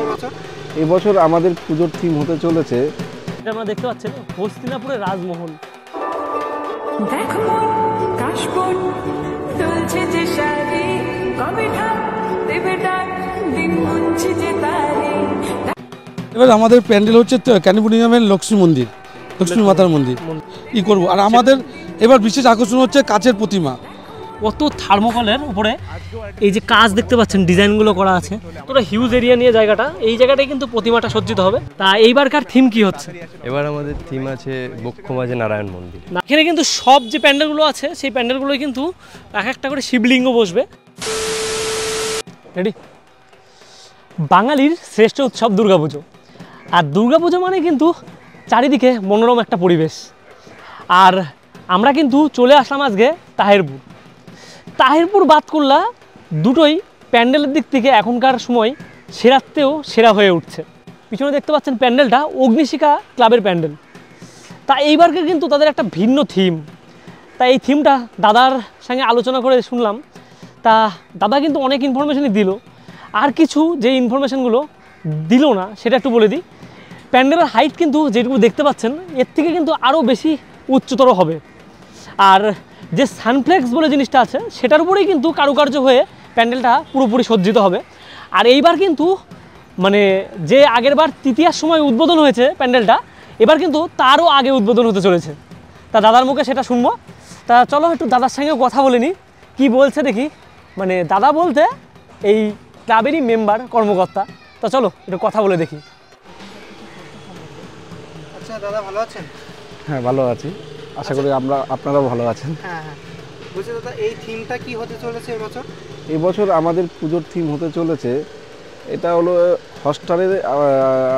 এবছর এবছর আমাদের পুজোর থিম হতে চলেছে। এটা আমরা দেখতে পাচ্ছেন হস্তিনাপুরের রাজমহল। দেখো কাশবন দুলছে যে শাড়ি কবে ঢাক দেবে ডাক দিন গুনছে যে তারে। এবার আমাদের প্যান্ডেল হচ্ছে ক্যানিপুরিয়ামের লক্ষ্মী মন্দির লক্ষ্মী মাতার মন্দির। ই করব। আর আমাদের এবার বিশেষ আকর্ষণ হচ্ছে কাচের প্রতিমা। কত থার্মোকলের উপরে এই যে কাজ দেখতে পাচ্ছেন ডিজাইনগুলো করা আছে। তোরা হিউজ এরিয়া নিয়ে জায়গাটা। এই জায়গাটায় কিন্তু প্রতিমাটা সজ্জিত হবে। তা এইবারকার থিম কি হচ্ছে? এবার আমাদের থিম আছে বক্ষমাঝে নারায়ণ মন্দির। এখানে কিন্তু সব যে প্যান্ডেলগুলো আছে সেই প্যান্ডেলগুলোই কিন্তু এক একটা করে শিবলিঙ্গ বসবে। রেডি বাঙালির শ্রেষ্ঠ উৎসব দুর্গাপুজো। আর দুর্গাপুজো মানে কিন্তু চারিদিকে মনোরম একটা পরিবেশ। আর আমরা কিন্তু চলে আসলাম আজকে তাহেরপুর। তাহেরপুর বাদ করলা দুটোই প্যান্ডেলের দিক থেকে এখনকার সময় সেরাতেও সেরা হয়ে উঠছে। পিছনে দেখতে পাচ্ছেন প্যান্ডেলটা, অগ্নিশিখা ক্লাবের প্যান্ডেল। তা এইবারকে কিন্তু তাদের একটা ভিন্ন থিম। তা এই থিমটা দাদার সঙ্গে আলোচনা করে শুনলাম। তা দাদা কিন্তু অনেক ইনফরমেশনই দিল। আর কিছু যে ইনফরমেশনগুলো দিল না, সেটা একটু বলে দিই। প্যান্ডেলের হাইট কিন্তু যেটুকু দেখতে পাচ্ছেন, এর থেকে কিন্তু আরও বেশি উচ্চতর হবে। আর যে সানফ্লেক্স বলে জিনিসটা আছে সেটার উপরেই কিন্তু কারুকার্য হয়ে প্যান্ডেলটা পুরোপুরি সজ্জিত হবে। আর এইবার কিন্তু মানে যে আগেরবার তৃতীয়ার সময় উদ্বোধন হয়েছে প্যান্ডেলটা এবার কিন্তু তারও আগে উদ্বোধন হতে চলেছে। তা দাদার মুখে সেটা শুনব। তা চলো একটু দাদার সঙ্গেও কথা বলে নিই কী বলছে দেখি। মানে দাদা বলতে এই ক্লাবেরই মেম্বার কর্মকর্তা। তা চলো একটু কথা বলে দেখি। আচ্ছা দাদা ভালো আছেন? হ্যাঁ ভালো আছি। আশা করি আমরা আপনারাও ভালো আছেন। হ্যাঁ হ্যাঁ। বলছি দাদা এই থিমটা কি হতে চলেছে এবছর? এবছর আমাদের পুজোর থিম হতে চলেছে এটা হলো হটস্টারে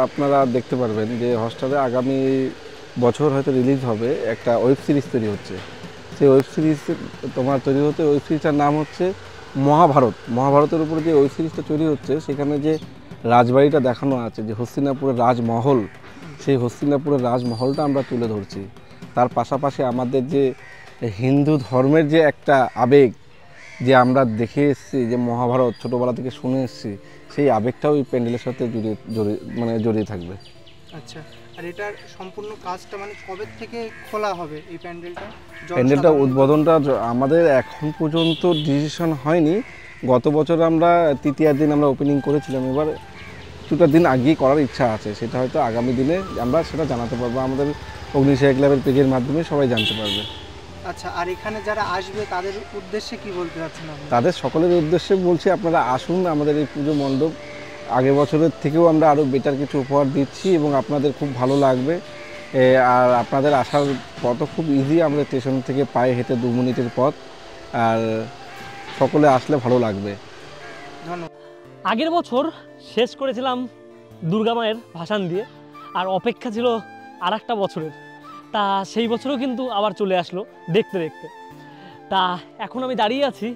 আপনারা দেখতে পারবেন যে হটস্টারে আগামী বছর হয়তো রিলিজ হবে একটা ওয়েব সিরিজ তৈরি হচ্ছে। সেই ওয়েব সিরিজ তোমার তৈরি হতে ওয়েব সিরিজটার নাম হচ্ছে মহাভারত। মহাভারতের উপরে যে ওয়েব সিরিজটা তৈরি হচ্ছে সেখানে যে রাজবাড়িটা দেখানো আছে যে হস্তিনাপুরের রাজমহল সেই হস্তিনাপুরের রাজমহলটা আমরা তুলে ধরছি। তার পাশাপাশি আমাদের যে হিন্দু ধর্মের যে একটা আবেগ যে আমরা দেখে এসেছি যে মহাভারত ছোটোবেলা থেকে শুনে এসেছি সেই আবেগটাও এই প্যান্ডেলের সাথে জড়িয়ে জড়িয়ে মানে জড়িয়ে থাকবে। আচ্ছা আর এটার সম্পূর্ণ কাজটা মানে কবে থেকে খোলা হবে এই প্যান্ডেলটা? প্যান্ডেলটা উদ্বোধনটা আমাদের এখন পর্যন্ত ডিসিশন হয়নি। গত বছর আমরা তৃতীয় দিন আমরা ওপেনিং করেছিলাম। এবার কিছুটা দিন আগেই করার ইচ্ছা আছে। সেটা হয়তো আগামী দিনে আমরা সেটা জানাতে পারব। আমাদের অগ্নিশাই ক্লাবের পেজের মাধ্যমে সবাই জানতে পারবে। আচ্ছা আর এখানে যারা আসবে তাদের উদ্দেশ্যে কি বলতে চাচ্ছেন আপনি? তাদের সকলের উদ্দেশ্যে বলছি আপনারা আসুন আমাদের এই পুজো মণ্ডপ। আগের বছরের থেকেও আমরা আরও বেটার কিছু উপহার দিচ্ছি এবং আপনাদের খুব ভালো লাগবে। আর আপনাদের আসার পথও খুব ইজি আমাদের স্টেশন থেকে পায়ে হেঁটে দু মিনিটের পথ। আর সকলে আসলে ভালো লাগবে। আগের বছর শেষ করেছিলাম দুর্গা মায়ের ভাসান দিয়ে আর অপেক্ষা ছিল আর একটা বছরের। তা সেই বছরও কিন্তু আবার চলে আসলো দেখতে দেখতে। তা এখন আমি দাঁড়িয়ে আছি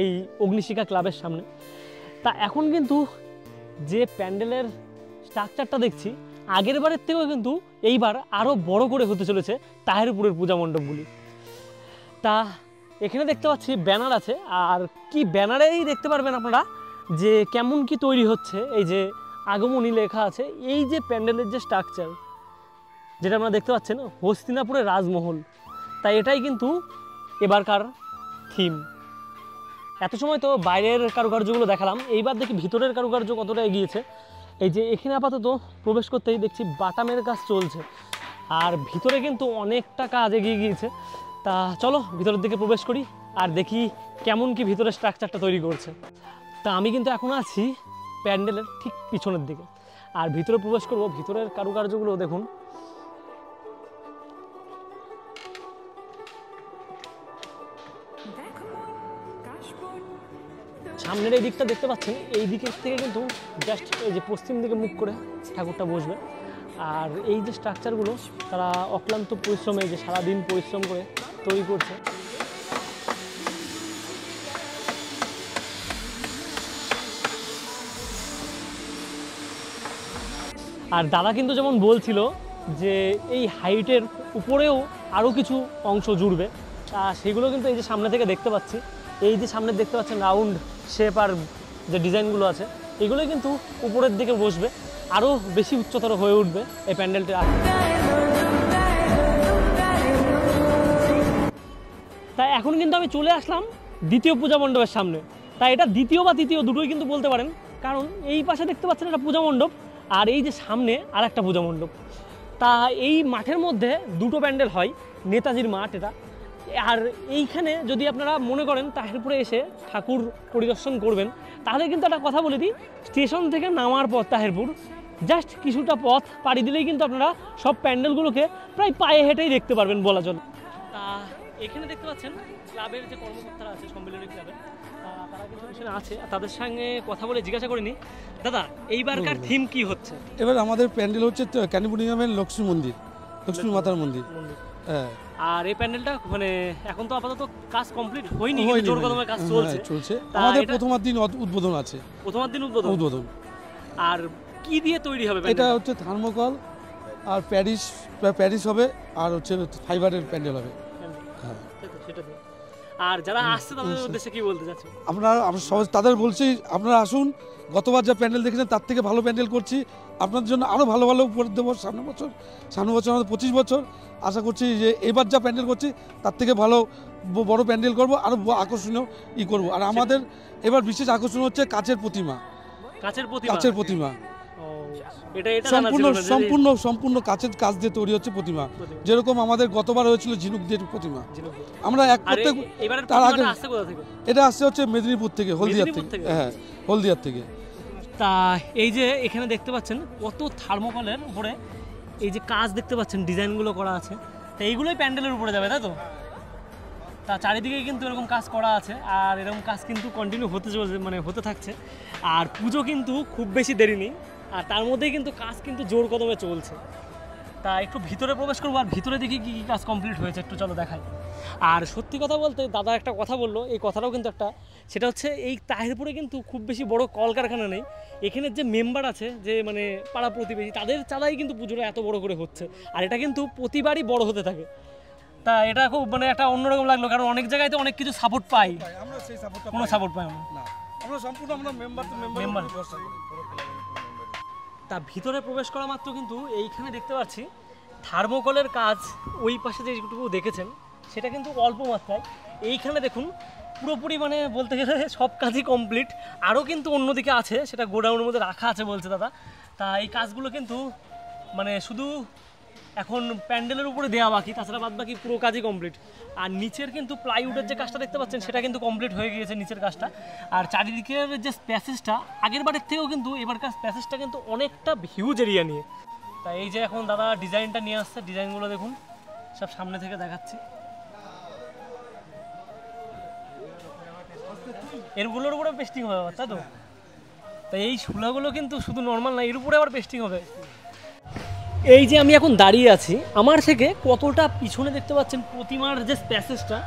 এই অগ্নিশিখা ক্লাবের সামনে। তা এখন কিন্তু যে প্যান্ডেলের স্ট্রাকচারটা দেখছি, আগের বারের থেকেও কিন্তু এইবার আরও বড় করে হতে চলেছে তাহেরপুরের পূজা মণ্ডপগুলি। তা এখানে দেখতে পাচ্ছি ব্যানার আছে, আর কি ব্যানারেই দেখতে পারবেন আপনারা যে কেমন কি তৈরি হচ্ছে, এই যে আগমনী লেখা আছে, এই যে প্যান্ডেলের যে স্ট্রাকচার যেটা আপনারা দেখতে পাচ্ছেন, হস্তিনাপুরের রাজমহল। তাই এটাই কিন্তু এবারকার থিম এত সময় তো বাইরের কারুকার্যগুলো দেখালাম, এইবার দেখি ভিতরের কারুকার্য কতটা এগিয়েছে। এই যে এখানে আপাতত প্রবেশ করতেই দেখছি বাটামের কাজ চলছে, আর ভিতরে কিন্তু অনেকটা কাজ এগিয়ে গিয়েছে। তা চলো ভিতরের দিকে প্রবেশ করি, আর দেখি কেমন কি ভিতরে স্ট্রাকচারটা তৈরি করছে। তা আমি কিন্তু এখন আছি প্যান্ডেলের ঠিক পিছনের দিকে, আর ভিতরে প্রবেশ করব, ভিতরের কারুকার্যগুলো দেখুন। সামনের এই দিকটা দেখতে পাচ্ছেন, এই দিকের থেকে কিন্তু জাস্ট এই যে পশ্চিম দিকে মুখ করে ঠাকুরটা বসবে। আর এই যে স্ট্রাকচারগুলো তারা অক্লান্ত পরিশ্রমে যে সারাদিন পরিশ্রম করে তৈরি করছে। আর দাদা কিন্তু যেমন বলছিল যে এই হাইটের উপরেও আরও কিছু অংশ জুড়বে সেগুলো কিন্তু এই যে সামনে থেকে দেখতে পাচ্ছি। এই যে সামনে দেখতে পাচ্ছেন রাউন্ড শেপ আর যে ডিজাইনগুলো আছে, এগুলোই কিন্তু উপরের দিকে বসবে, আরও বেশি উচ্চতর হয়ে উঠবে এই প্যান্ডেলটি তাই এখন কিন্তু আমি চলে আসলাম দ্বিতীয় পূজা মণ্ডপের সামনে। তাই এটা দ্বিতীয় বা তৃতীয় দুটোই কিন্তু বলতে পারেন, কারণ এই পাশে দেখতে পাচ্ছেন একটা পূজা মণ্ডপ আর এই যে সামনে আর একটা পূজা মণ্ডপ। তা এই মাঠের মধ্যে দুটো প্যান্ডেল হয়, নেতাজির মাঠ এটা। আর এইখানে যদি আপনারা মনে করেন তাহিরপুরে এসে ঠাকুর পরিদর্শন করবেন তাহলে কিন্তু একটা কথা বলে দিই স্টেশন থেকে নামার পথ তাহিরপুর। জাস্ট কিছুটা পথ পাড়ি দিলেই কিন্তু আপনারা সব প্যান্ডেলগুলোকে প্রায় পায়ে হেঁটেই দেখতে পারবেন বলা চলে। তা এখানে দেখতে পাচ্ছেন ক্লাবের যে কর্মকর্তারা আছে সম্মেলনী ক্লাবের তারা কিন্তু এখানে আছে। তাদের সঙ্গে কথা বলে জিজ্ঞাসা করিনি দাদা এইবারকার থিম কি হচ্ছে? এবার আমাদের প্যান্ডেল হচ্ছে ক্যানিপুরিয়ামের লক্ষ্মী মন্দির। লক্ষ্মী মাতার মন্দির। হ্যাঁ। আর এই প্যান্ডেলটা মানে এখন তো আপাতত কাজ কমপ্লিট হয়নি জোর কদমে কাজ হ্যাঁ, চলছে। চলছে। আমাদের প্রথমার দিন উদ্বোধন আছে। প্রথমার দিন উদ্বোধন? উদ্বোধন। আর কি দিয়ে তৈরি হবে এটা হচ্ছে থার্মোকল আর প্যারিস প্যারিস হবে আর হচ্ছে ফাইবারের প্যান্ডেল হবে। হ্যাঁ। সেটা আর যারা আসছে তাদের উদ্দেশ্যে কি বলতে চাচ্ছ? আপনারা তাদের বলছি আপনারা আসুন গতবার যা প্যান্ডেল দেখেছেন তার থেকে ভালো প্যান্ডেল করছি। আপনাদের জন্য আরও ভালো ভালো উপহার দেবো সামনে বছর সামনে বছর আমাদের পঁচিশ বছর। আশা করছি যে এবার যা প্যান্ডেল করছি তার থেকে ভালো বড় প্যান্ডেল করব আর আকর্ষণীয় ই করব। আর আমাদের এবার বিশেষ আকর্ষণ হচ্ছে কাচের প্রতিমা। কাছের প্রতিমা। কাচের প্রতিমা। এটা এটা সম্পূর্ণ সম্পূর্ণ সম্পূর্ণ কাচের কাজ দিয়ে তৈরি হচ্ছে প্রতিমা। যেরকম আমাদের গতবার হয়েছিল ঝিনুক দিয়ে প্রতিমা। আমরা এক প্রত্যেক তার আগে- এটা আসছে হচ্ছে মেদিনীপুর থেকে হলদিয়ার থেকে। থেকে? হ্যাঁ হলদিয়ার থেকে। তা এই যে এখানে দেখতে পাচ্ছেন কত থার্মোকলের উপরে এই যে কাজ দেখতে পাচ্ছেন ডিজাইনগুলো করা আছে। তা এইগুলোই প্যান্ডেলের উপরে যাবে তাই তো? তা চারিদিকে কিন্তু এরকম কাজ করা আছে আর এরকম কাজ কিন্তু কন্টিনিউ হতে চলছে মানে হতে থাকছে। আর পুজো কিন্তু খুব বেশি দেরি নেই। আর তার মধ্যেই কিন্তু কাজ কিন্তু জোর কদমে চলছে। তা একটু ভিতরে প্রবেশ করব আর ভিতরে দেখি কী কী কাজ কমপ্লিট হয়েছে একটু চলো দেখাই। আর সত্যি কথা বলতে দাদা একটা কথা বলল এই কথাটাও কিন্তু একটা। সেটা হচ্ছে এই তাহিরপুরে কিন্তু খুব বেশি বড় কলকারখানা নেই। এখানের যে মেম্বার আছে যে মানে পাড়া প্রতিবেশী তাদের চালাই কিন্তু পুজোটা এত বড় করে হচ্ছে। আর এটা কিন্তু প্রতিবারই বড় হতে থাকে। তা এটা খুব মানে একটা অন্যরকম লাগল কারণ অনেক জায়গায় তো অনেক কিছু সাপোর্ট পাই। আমরা সেই সাপোর্টটা কোনো সাপোর্ট পাই আমরা না আমরা সম্পূর্ণ আমরা মেম্বার মেম্বার তা ভিতরে প্রবেশ করা মাত্র কিন্তু এইখানে দেখতে পাচ্ছি থার্মোকলের কাজ ওই পাশে যেটুকু দেখেছেন, সেটা কিন্তু অল্প মাত্রায়। এইখানে দেখুন, পুরোপুরি মানে বলতে গেলে সব কাজই কমপ্লিট আরও কিন্তু অন্যদিকে আছে, সেটা গোডাউনের মধ্যে রাখা আছে বলছে দাদা। তা এই কাজগুলো কিন্তু মানে শুধু এখন প্যান্ডেলের উপরে দেওয়া বাকি, তাছাড়া বাদ বাকি পুরো কাজই কমপ্লিট আর নিচের কিন্তু প্লাইউডের যে কাজটা দেখতে পাচ্ছেন, সেটা কিন্তু কমপ্লিট হয়ে গিয়েছে নিচের কাজটা। আর চারিদিকের যে প্যাসেজটা আগের বারের থেকেও কিন্তু এবারকার প্যাসেজটা কিন্তু অনেকটা হিউজ এরিয়া নিয়ে। তা এই যে এখন দাদা ডিজাইনটা নিয়ে আসছে, ডিজাইনগুলো দেখুন, সব সামনে থেকে দেখাচ্ছি। এরগুলোর উপরে পেস্টিং হবে তাই তো? তাই এই শুলাগুলো কিন্তু শুধু নর্মাল না, এর উপরে আবার পেস্টিং হবে। এই যে আমি এখন দাঁড়িয়ে আছি, আমার থেকে কতটা পিছনে দেখতে পাচ্ছেন প্রতিমার যে প্যাসেজটা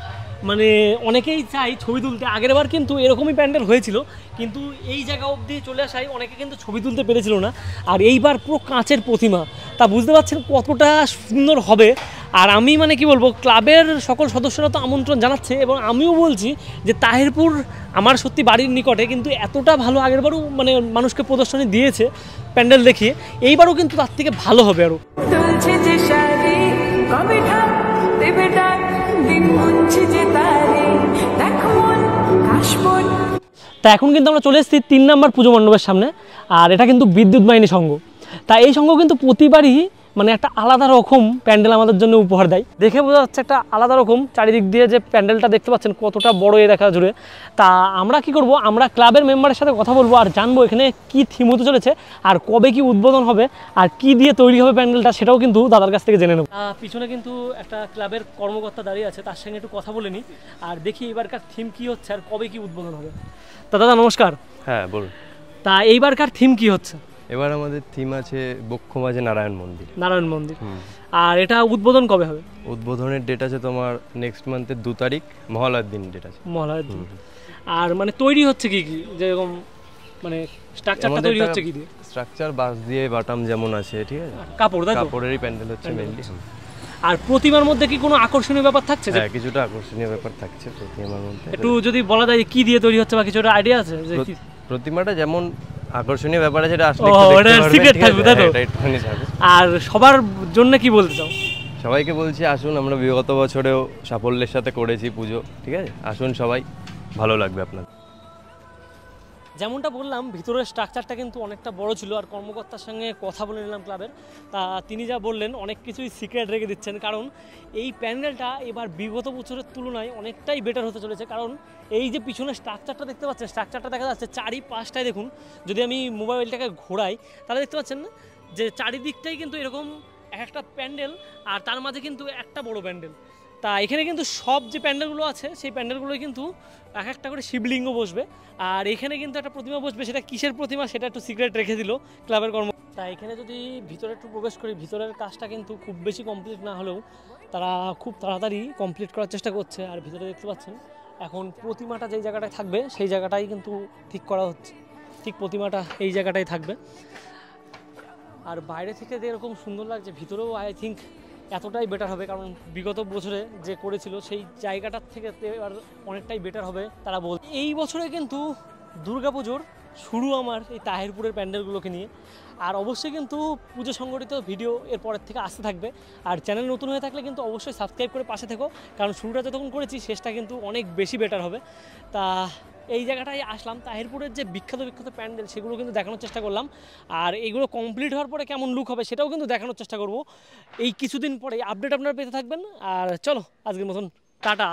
মানে অনেকেই চাই ছবি তুলতে। আগের বার কিন্তু এরকমই প্যান্ডেল হয়েছিল, কিন্তু এই জায়গা অবধি চলে আসায় অনেকে কিন্তু ছবি তুলতে পেরেছিল না। আর এইবার পুরো কাঁচের প্রতিমা, তা বুঝতে পারছেন কতটা সুন্দর হবে। আর আমি মানে কি বলব, ক্লাবের সকল সদস্যরা তো আমন্ত্রণ জানাচ্ছে, এবং আমিও বলছি যে তাহিরপুর আমার সত্যি বাড়ির নিকটে কিন্তু এতটা ভালো আগেরবারও মানে মানুষকে প্রদর্শনী দিয়েছে প্যান্ডেল দেখিয়ে, এইবারও কিন্তু তার থেকে ভালো হবে আরও তা এখন কিন্তু আমরা চলে এসেছি তিন নম্বর পুজো মণ্ডপের সামনে, আর এটা কিন্তু বিদ্যুৎ বাহিনী সংঘ তা এই সংঘ কিন্তু প্রতিবারই মানে একটা আলাদা রকম প্যান্ডেল আমাদের জন্য উপহার দেয়। দেখে বোঝা যাচ্ছে একটা আলাদা রকম চারিদিক দিয়ে যে প্যান্ডেলটা দেখতে পাচ্ছেন কতটা বড় এলাকা জুড়ে। তা আমরা কি করব? আমরা ক্লাবের মেম্বারের সাথে কথা বলব আর জানব এখানে কি থিম হতে চলেছে আর কবে কি উদ্বোধন হবে আর কি দিয়ে তৈরি হবে প্যান্ডেলটা সেটাও কিন্তু দাদার কাছ থেকে জেনে নেব। পিছনে কিন্তু একটা ক্লাবের কর্মকর্তা দাঁড়িয়ে আছে তার সঙ্গে একটু কথা বলে নিই আর দেখি এবারকার থিম কি হচ্ছে আর কবে কি উদ্বোধন হবে। তা দাদা নমস্কার। হ্যাঁ বলুন। তা এইবারকার থিম কি হচ্ছে? এবার আমাদের থিম আছে বক্ষ মাঝে নারায়ণ মন্দির। নারায়ণ মন্দির। আর এটা উদ্বোধন কবে হবে? উদ্বোধনের ডেট আছে তোমার নেক্সট মান্থের দু তারিখ মহালয়ার দিন ডেট আছে। মহালয়ের দিন। আর মানে তৈরি হচ্ছে কি কি? যেরকম মানে স্ট্রাকচারটা তৈরি হচ্ছে কি দিয়ে? স্ট্রাকচার বাঁশ দিয়ে বাটাম যেমন আছে ঠিক আছে? কাপড় তাই কাপড়েরই প্যান্ডেল হচ্ছে মেনলি আর প্রতিমার মধ্যে কি কোনো আকর্ষণীয় ব্যাপার থাকছে? হ্যাঁ কিছুটা আকর্ষণীয় ব্যাপার থাকছে প্রতিমার মধ্যে। একটু যদি বলা যায় কি দিয়ে তৈরি হচ্ছে বা কিছু একটা আইডিয়া আছে যে প্রতিমাটা যেমন আকর্ষণীয় ব্যাপার আছে এটা আসলে ও, এটা আছে? থাকবে, তাই তো? হ্যাঁ। আর সবার জন্য কি বলতে চাও সবাইকে বলছি আসুন আমরা বিগত বছরেও সাফল্যের সাথে করেছি পুজো ঠিক আছে আসুন সবাই ভালো লাগবে আপনার যেমনটা বললাম, ভিতরের স্ট্রাকচারটা কিন্তু অনেকটা বড় ছিল আর কর্মকর্তার সঙ্গে কথা বলে নিলাম ক্লাবের তা তিনি যা বললেন, অনেক কিছুই সিক্রেট রেখে দিচ্ছেন। কারণ এই প্যান্ডেলটা এবার বিগত বছরের তুলনায় অনেকটাই বেটার হতে চলেছে। কারণ এই যে পিছনে স্ট্রাকচারটা দেখতে পাচ্ছেন স্ট্রাকচারটা দেখা যাচ্ছে চারি পাঁচটায় দেখুন, যদি আমি মোবাইলটাকে ঘোরাই, তাহলে দেখতে পাচ্ছেন যে চারিদিকটাই কিন্তু এরকম এক একটা প্যান্ডেল আর তার মাঝে কিন্তু একটা বড় প্যান্ডেল। তা এখানে কিন্তু সব যে প্যান্ডেলগুলো আছে, সেই প্যান্ডেলগুলোই কিন্তু এক একটা করে শিবলিঙ্গ বসবে। আর এখানে কিন্তু একটা প্রতিমা বসবে, সেটা কিসের প্রতিমা সেটা একটু সিক্রেট রেখে দিল ক্লাবের কর্ম তা এখানে যদি ভিতরে একটু প্রবেশ করি, ভিতরের কাজটা কিন্তু খুব বেশি কমপ্লিট না হলেও তারা খুব তাড়াতাড়ি কমপ্লিট করার চেষ্টা করছে। আর ভিতরে দেখতে পাচ্ছেন, এখন প্রতিমাটা যেই জায়গাটায় থাকবে, সেই জায়গাটাই কিন্তু ঠিক করা হচ্ছে। ঠিক প্রতিমাটা এই জায়গাটাই থাকবে। আর বাইরে থেকে যে এরকম সুন্দর লাগছে, ভিতরেও আই থিঙ্ক এতটাই বেটার হবে, কারণ বিগত বছরে যে করেছিল সেই জায়গাটার থেকে এবার অনেকটাই বেটার হবে তারা বল এই বছরে কিন্তু দুর্গাপুজোর শুরু আমার এই তাহিরপুরের প্যান্ডেলগুলোকে নিয়ে। আর অবশ্যই কিন্তু পুজো সংগঠিত ভিডিও এর পরের থেকে আসতে থাকবে। আর চ্যানেল নতুন হয়ে থাকলে কিন্তু অবশ্যই সাবস্ক্রাইব করে পাশে থেকো, কারণ শুরুটা যতক্ষণ করেছি, শেষটা কিন্তু অনেক বেশি বেটার হবে। তা এই জায়গাটায় আসলাম, তাহিরপুরের যে বিখ্যাত বিখ্যাত প্যান্ডেল সেগুলো কিন্তু দেখানোর চেষ্টা করলাম। আর এগুলো কমপ্লিট হওয়ার পরে কেমন লুক হবে সেটাও কিন্তু দেখানোর চেষ্টা করব। এই কিছুদিন পরে আপডেট আপনারা পেতে থাকবেন। আর চলো, আজকের মতন, টাটা।